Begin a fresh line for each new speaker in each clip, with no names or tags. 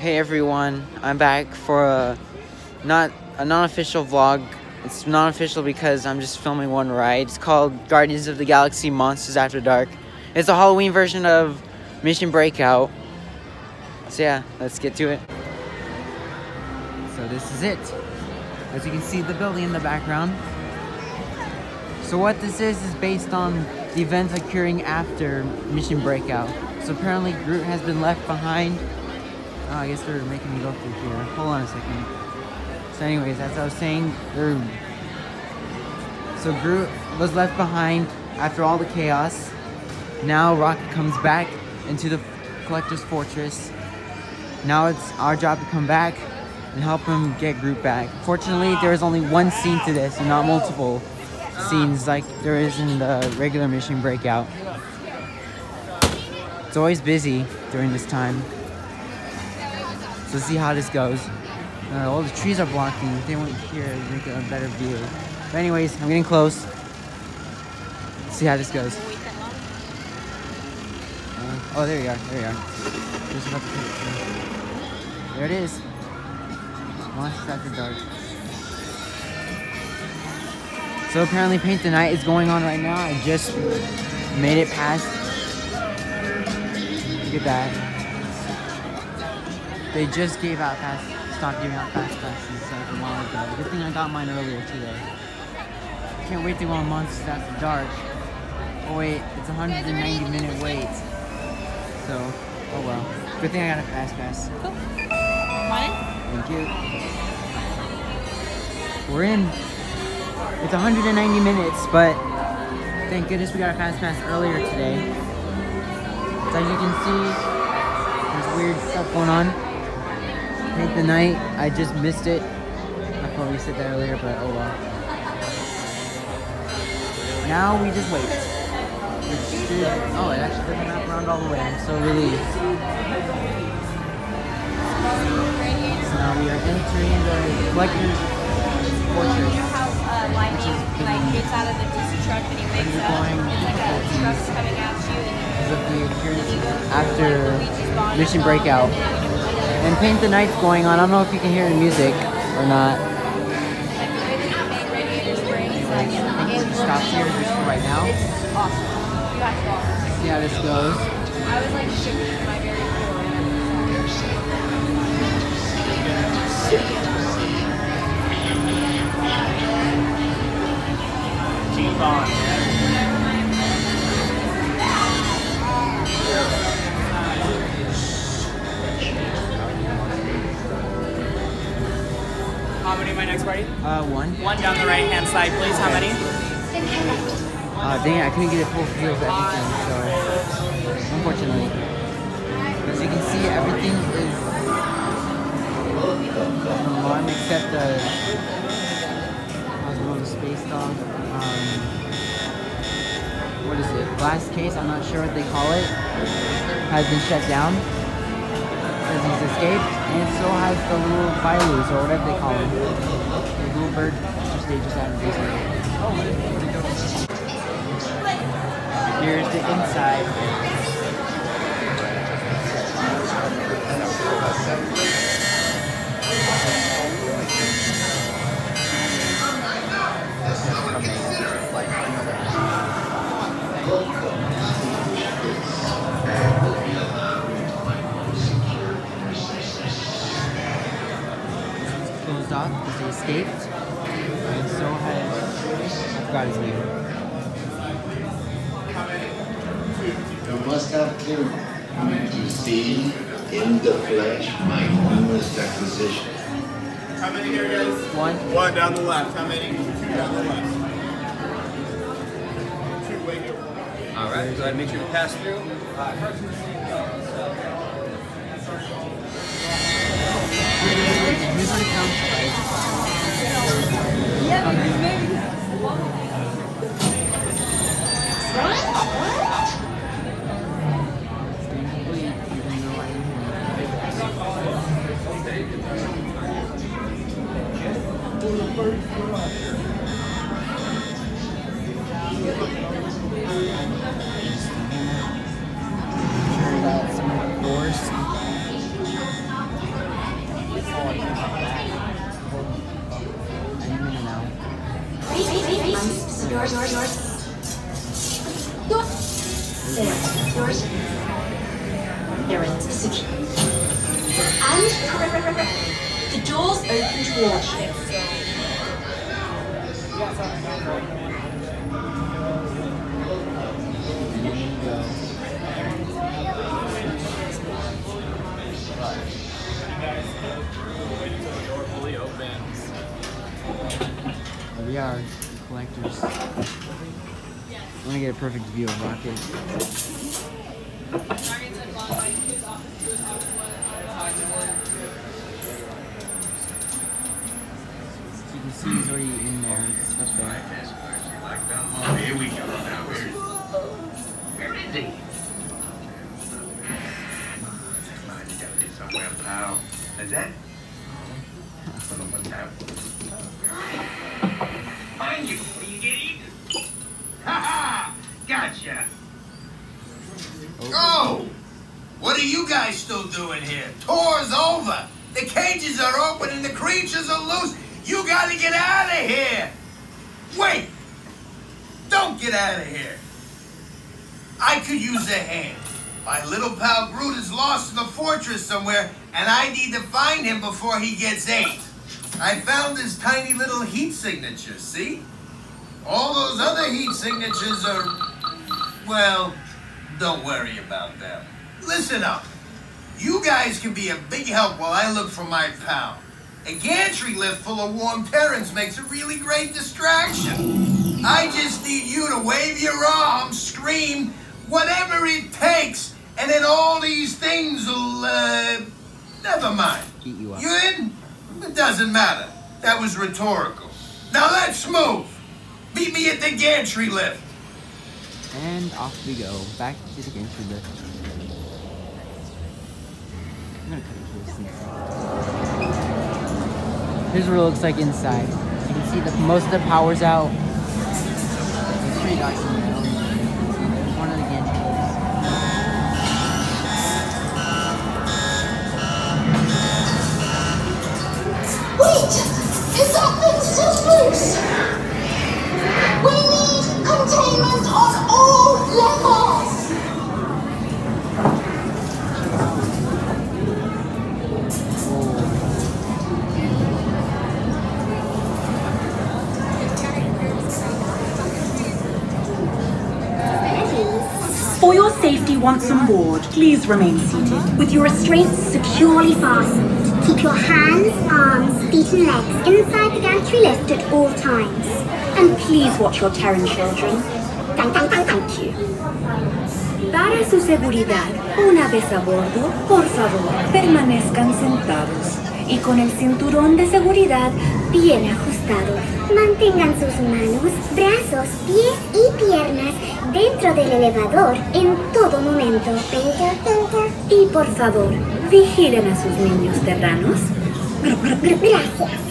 Hey everyone, I'm back for a not a non-official vlog. It's non-official because I'm just filming one ride. It's called Guardians of the Galaxy Monsters After Dark. It's a Halloween version of Mission Breakout. So yeah, let's get to it. So this is it. As you can see the building in the background. So what this is is based on the events occurring after Mission Breakout. So apparently Groot has been left behind Oh, I guess they're making me go through here. Hold on a second. So anyways, as I was saying, they're... So Groot was left behind after all the chaos. Now Rocket comes back into the Collector's Fortress. Now it's our job to come back and help him get Groot back. Fortunately, there is only one scene to this and not multiple scenes like there is in the regular Mission Breakout. It's always busy during this time. So see how this goes. Uh, all the trees are blocking. If they went here, it'd make a better view. But anyways, I'm getting close. See how this goes. Uh, oh, there you are. There you are. There it is. Monsters After Dark. So apparently Paint the Night is going on right now. I just made it past. Look at that. They just gave out fast, stopped giving out fast passes like a while ago. Good thing I got mine earlier today. Can't wait to go on Monsters After Dark. Oh wait, it's a 190 minute wait. So, oh well. Good thing I got a fast pass.
Cool. Want it?
Thank you. We're in. It's 190 minutes, but thank goodness we got a fast pass earlier today. So as you can see, there's weird stuff going on. Paint the Night, I just missed it. I probably said that earlier, but oh well. Now we just wait. Should, oh, it actually doesn't wrap around all the way. I'm so relieved. So now we are entering the collector's fortress.
You know how Lightning like gets out of the truck and he wakes up and like a truck's coming at you and
appearance after Mission Breakout. And Paint the Night's going on. I don't know if you can hear the music or not. I think stop here just for right now. See how this goes.
I was like shaking my very
Keep on. How many my next party?
Uh, one.
One down the right hand side, please. How many?
Uh, dang it, I couldn't get a full view of everything, so unfortunately. As you can see, everything is one except the Cosmo Space Dog. Um, what is it? Glass case, I'm not sure what they call it. Has been shut down because he's escaped, and so has the little Filus, or whatever they call him. The little bird just they just out of basement. Here's the inside. I forgot his name.
You must have clear to see in the flesh my newest acquisition.
How many here, guys?
One.
One down the left. How many? Two down the left. Two way here. All right. Go ahead and make sure to pass through.
Here's what it
yours, yours, yours. There, yours. There it is. Secure. And the doors open towards you.
Fully.
Here we are, collectors. I want to get a perfect view of Rocket. You can see he's already in there. Up there.
Oh, here we go. Now, where is he? Might have got this somewhere, pal. Is that? What's happening?
Oh! What are you guys still doing here? Tour's over. The cages are open and the creatures are loose. You gotta get out of here. Wait! Don't get out of here. I could use a hand. My little pal Groot is lost in the fortress somewhere, and I need to find him before he gets ate. I found his tiny little heat signature, see? All those other heat signatures are, well, don't worry about them. Listen up. You guys can be a big help while I look for my pal. A gantry lift full of warm terrans makes a really great distraction. I just need you to wave your arms, scream, whatever it takes, and then all these things will, uh, never mind.
Eat you up.
You in? It doesn't matter. That was rhetorical. Now let's move. Meet me at the gantry lift.
And off we go. Back to the gantry lift. I'm gonna cut inside. Here's what it looks like inside. You can see that most of the power's out. Three dots
For your safety once on board, please remain seated with your restraints securely fastened.
Keep your hands, arms, feet and legs inside the gantry lift at all times.
And please watch your Terran children.
Thank, thank, thank, thank you.
Para su seguridad, una vez a bordo, por favor, permanezcan sentados y con el cinturón de seguridad bien ajustado.
Mantengan sus manos, brazos, pies y piernas dentro del elevador en todo momento.
Y por favor, vigilen a sus niños terranos.
Gr- gr- gr- Gracias.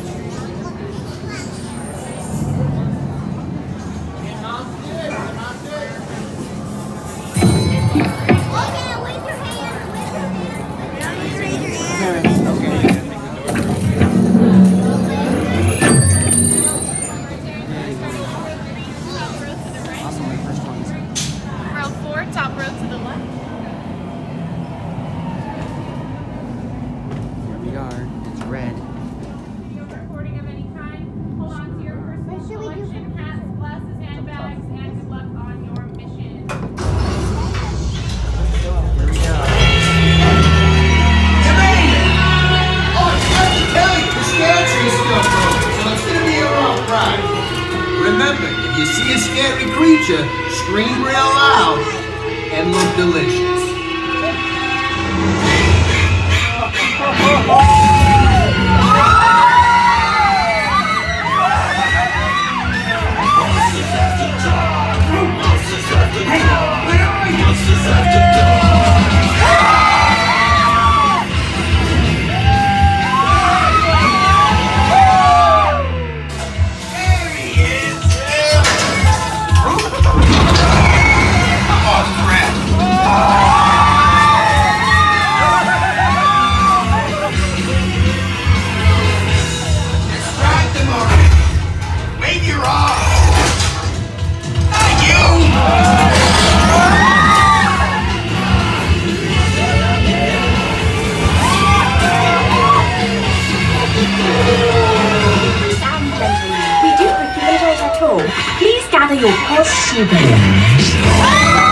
那
有关系的。呀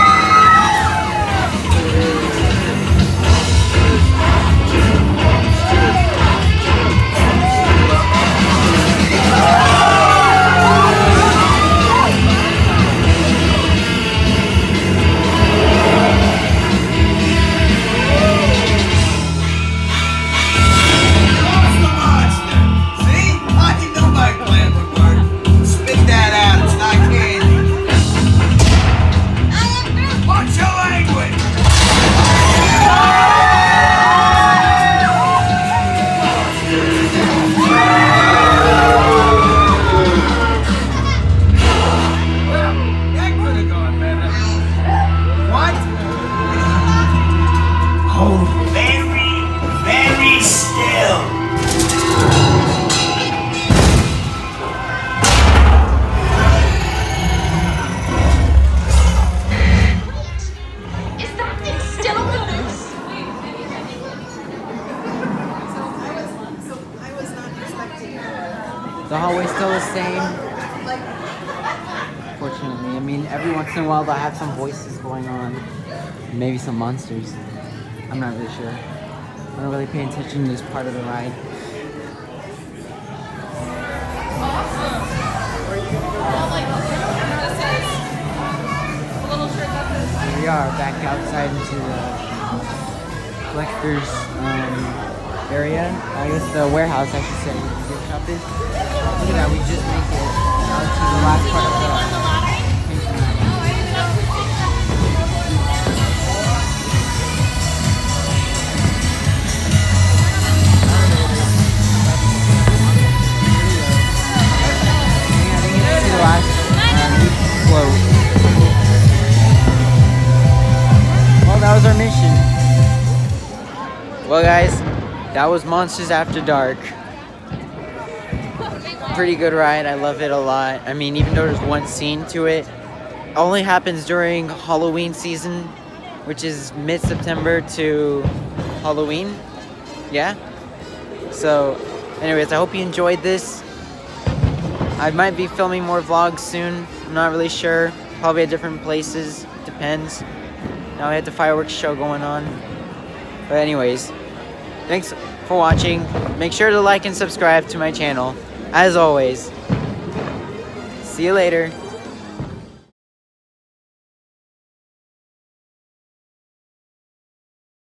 The
hallway's still the same. Fortunately, I mean, every once in a while they'll have some voices going on. Maybe some monsters. I'm not really sure. I don't really pay attention to this part of the ride. Here we are back outside into the collector's um, area. I guess the warehouse, I should say, gift shop is. Look at that, we just make it to the last part of the. Well, that was our mission. Well, guys, that was Monsters After Dark. Pretty good ride. I love it a lot. I mean, even though there's one scene to it, it only happens during Halloween season, which is mid September to Halloween. Yeah? So, anyways, I hope you enjoyed this. I might be filming more vlogs soon. I'm not really sure. Probably at different places. Depends. Now we have the fireworks show going on. But anyways, thanks for watching. Make sure to like and subscribe to my channel. As always, see you later.